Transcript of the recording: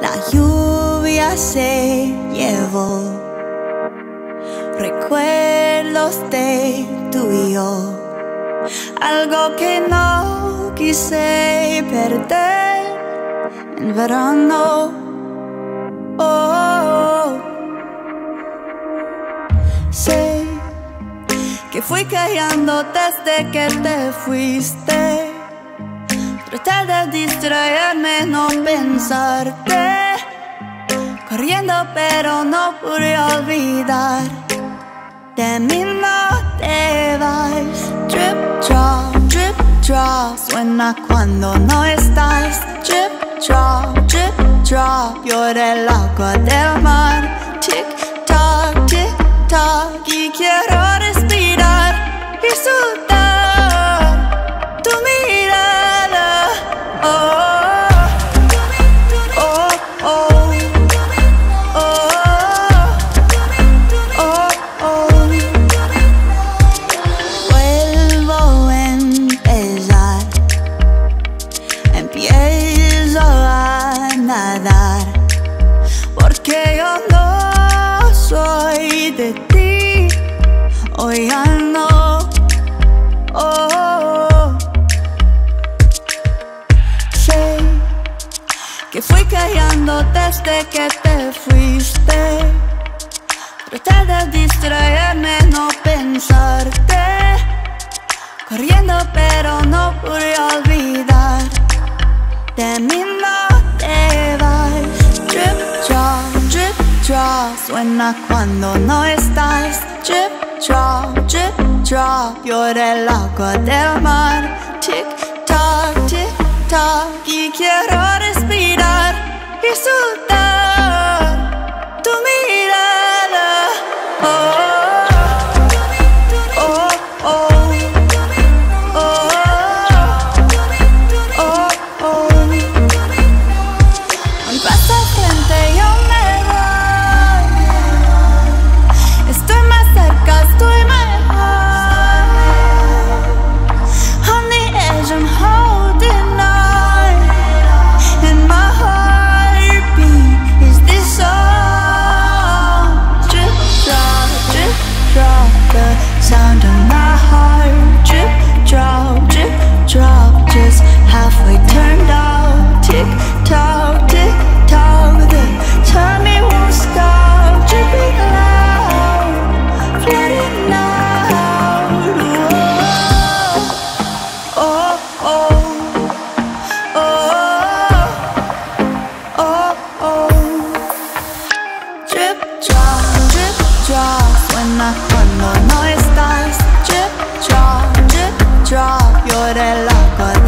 La lluvia se llevó recuerdos de tú y yo, algo que no quise perder en verano. Oh, sé que fui callando desde que te fuiste. Tratar de distraerme, no pensarte. Corriendo, pero no pude olvidar. De mí no te vas. Drip, drop, drip, drop. Suena cuando no estás. Drip, drop, drip, drop. Llora el agua del mar. Hoy ya no. Oh, sé que fui callando desde que te fuiste. Tratar de distraerme, no pensarte. Corriendo, pero no pude olvidar. De mí no te vas. Drip, drop, drip, drop. Suena cuando no estás. Drip, drop, drip, drop. Llora el agua del mar. Tic, toc, tic, toc. Y quiero respirar sound of my heart. Drip, drop, drip, drop. Just halfway turned off. Tick tock, tick tock. The it won't stop. Dripping loud, flooding out. Oh, oh, oh, oh, oh. Drip, drop, drip, drop. Suena cuando no estás. drip drop, drip drop. You're that lover.